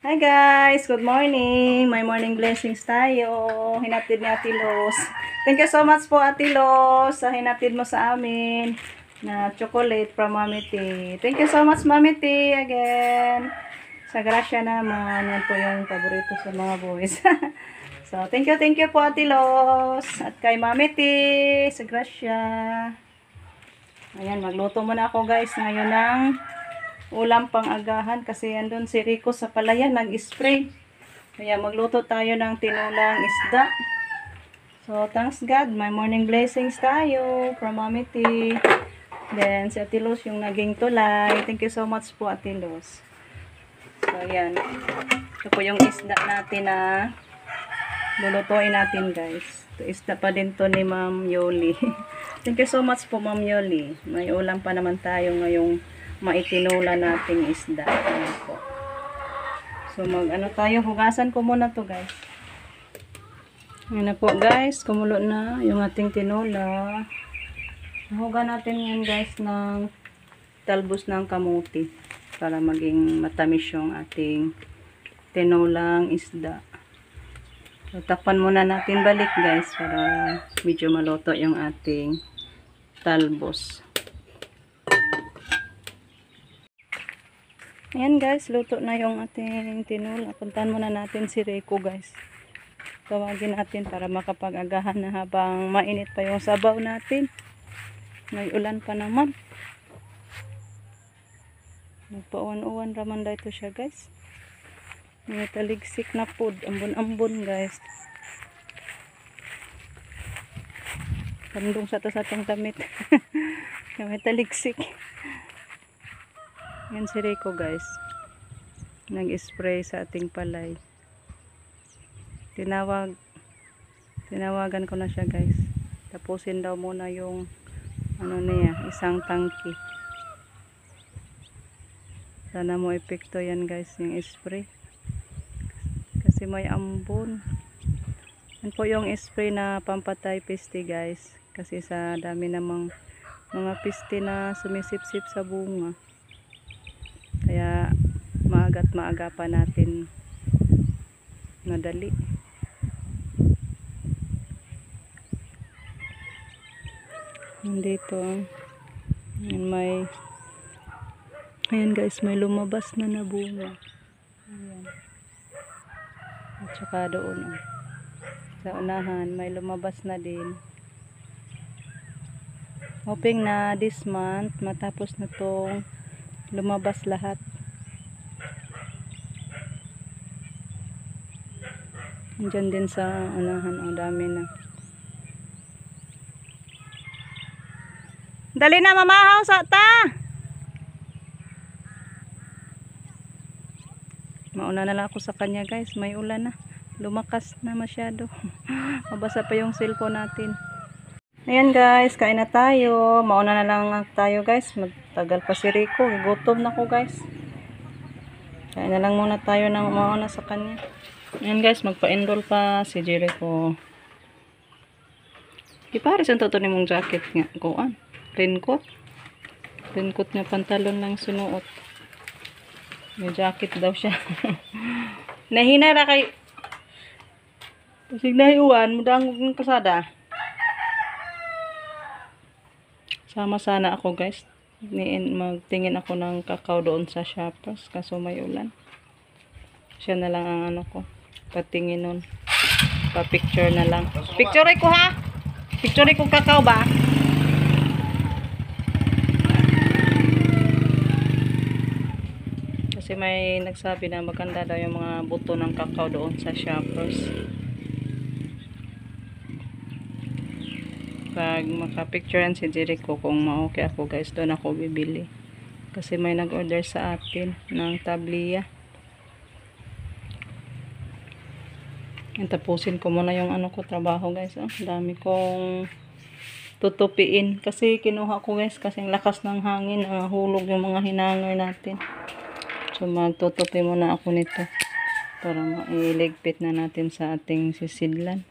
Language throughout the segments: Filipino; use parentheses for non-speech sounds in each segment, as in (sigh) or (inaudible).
Hi guys! Good morning! May morning blessings tayo. Hinatid ni Ate Los. Thank you so much po Ate Los sa hinatid mo sa amin na chocolate from Mami T. Thank you so much Mami T again. Sa grasya naman. Yan po yung paborito sa mga boys. (laughs) so, thank you, thank you po Ate Los. At kay Mami T. Sa grasya. Ayan, magluto muna ako guys ngayon ng ulam pang agahan kasi andun si Rico sa palayan nag-spray. Kaya magluto tayo ng tinulang isda. So, thanks God. My morning blessings tayo from Mami T. Then, si Ate Luz yung naging tulay. Thank you so much po, Ate Luz. So, ayan. Ito po yung isda natin na lulutuin natin, guys. Ito isda pa din to ni Ma'am Yoli. (laughs) Thank you so much po, Ma'am Yoli. May ulam pa naman tayo ngayong maitinula nating isda. Ayan po. So, mag ano tayo, hugasan ko muna to guys. Ayan na po guys, kumulo na yung ating tinula. Huga natin yan guys ng talbos ng kamuti para maging matamis yung ating tinulang isda. So, takpan muna natin balik guys para medyo maluto yung ating talbos. Ayan guys, luto na yung ating tinula. Puntahan muna natin si Rico guys. Tawagin natin para makapag-agahan na habang mainit pa yung sabaw natin. May ulan pa naman. Nagpauwan-uwan raman dito siya guys. May taligsik na food. Ambon-ambon guys. Pandong sa to sa tong damit. (laughs) May taligsik. Yan si Rico guys. Nag-spray sa ating palay. Tinawag tinawagan ko na siya guys. Tapusin daw muna yung ano niya, isang tangki. Sana mo epekto yan guys, yung spray. Kasi may ambon. Yan po yung spray na pampatay peste guys. Kasi sa dami namang mga peste na sumisipsip sa bunga. Kaya maaga't maaga pa natin nadali. Dito yan may ayan guys may lumabas na na bunga. Ayan. At saka doon oh. sa unahan may lumabas na din. Hoping na this month matapos na tong lumabas lahat. Diyan din sa unahan ang dami na. Dali na mamahaw sa ta. Mauna na lang ako sa kanya guys. May ulan na. Lumakas na masyado. (laughs) Mabasa pa yung cellphone natin. Ayan guys, kain na tayo. Mauna na lang tayo guys. Magtagal pa si Rico. Gutom na ko guys. Kain na lang muna tayo ng mauna sa kanya. Ayan guys, magpa-enroll pa si Jericho. Ipares ang toto ni mong jacket nga. Kuan. Raincoat. Raincoat nga pantalon lang sinuot. May jacket daw siya. (laughs) Nahina ra kay Pasig na iuwan, mudang ng kasada. Sama sana ako guys. Niin, magtingin ako ng kakao doon sa Shoppers kaso may ulan. Siya na lang ang ano ko. Patingin nun. Pa-picture na lang. Picture ko ha! Picture ko kakao ba? Kasi may nagsabi na maganda daw yung mga buto ng kakao doon sa Shoppers. Pag makapicturean si Jericho kung ma-okay ako guys doon ako bibili. Kasi may nag-order sa atin ng tablia and tapusin ko muna yung ano ko trabaho guys oh. dami kong tutupiin. Kasi kinuha ko guys kasi lakas ng hangin uh, hulog yung mga hinangor natin. So magtutupi muna ako nito para mailigpit na natin sa ating sisidlan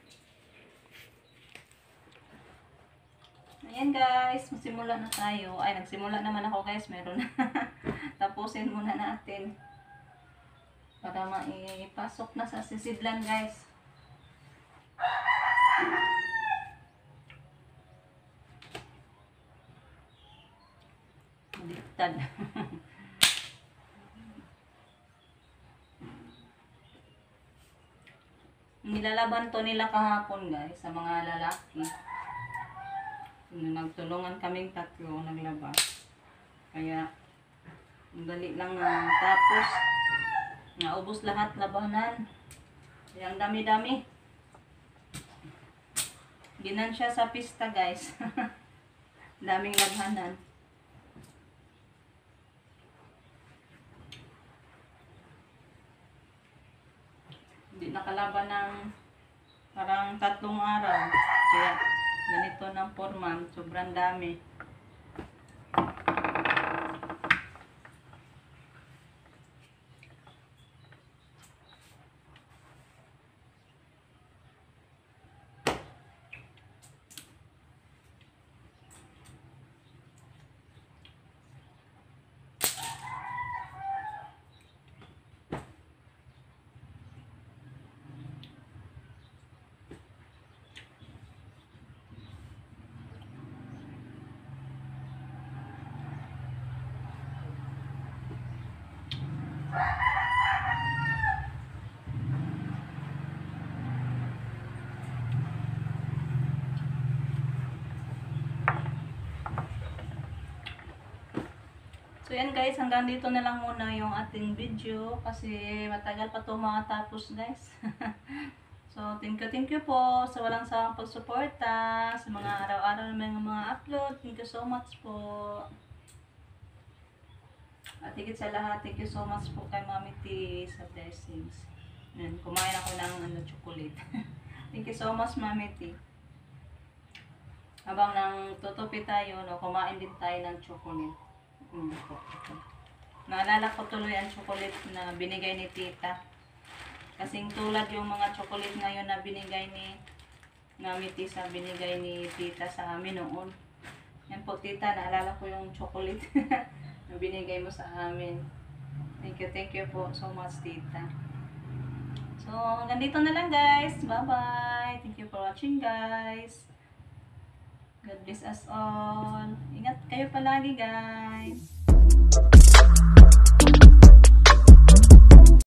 Ayan guys, magsimula na tayo. Ay, nagsimula naman ako guys, meron na. (laughs) Tapusin muna natin. Para maipasok na sa sisidlan guys. Baliktad. (laughs) Nilalaban to nila kahapon guys sa mga lalaki. Nagtulungan kaming tatlo naglaba. Kaya dali lang na tapos naubos lahat labanan. Kaya ang dami-dami. Ginan siya sa pista guys. (laughs) Daming labanan. Hindi nakalaban ng parang tatlong araw. Kaya ganito ng forma. Sobrang dami. So yan guys, hanggang dito na lang muna yung ating video kasi matagal pa to makatapos guys. (laughs) so thank you, thank you po sa walang sawang pagsuporta sa mga araw-araw na mga, mga upload. Thank you so much po. At higit sa lahat, thank you so much po kay Mami T sa blessings. Yan, kumain ako ng ano, chocolate. (laughs) thank you so much Mami T. Habang nang tutupi tayo, no, kumain din tayo ng chocolate. Mm. Naalala ko tuloy ang chocolate na binigay ni tita. Kasing tulad yung mga chocolate ngayon na binigay ni Mami Tisa, binigay ni tita sa amin noon. Yan po tita, naalala ko yung chocolate (laughs) na binigay mo sa amin. Thank you, thank you po so much tita. So, hanggang dito na lang guys. Bye-bye. Thank you for watching guys. God bless us all. Ingat kayo palagi, guys.